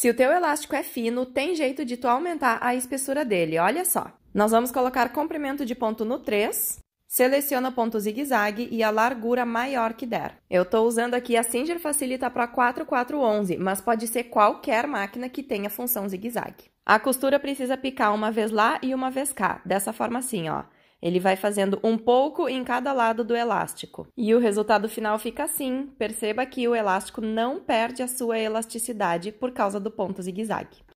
Se o teu elástico é fino, tem jeito de tu aumentar a espessura dele, olha só. Nós vamos colocar comprimento de ponto no 3, seleciona ponto zigue-zague e a largura maior que der. Eu estou usando aqui a Singer Facilita Pro 4411, mas pode ser qualquer máquina que tenha função zigue-zague. A costura precisa picar uma vez lá e uma vez cá, dessa forma assim, ó. Ele vai fazendo um pouco em cada lado do elástico. E o resultado final fica assim. Perceba que o elástico não perde a sua elasticidade por causa do ponto zigue-zague.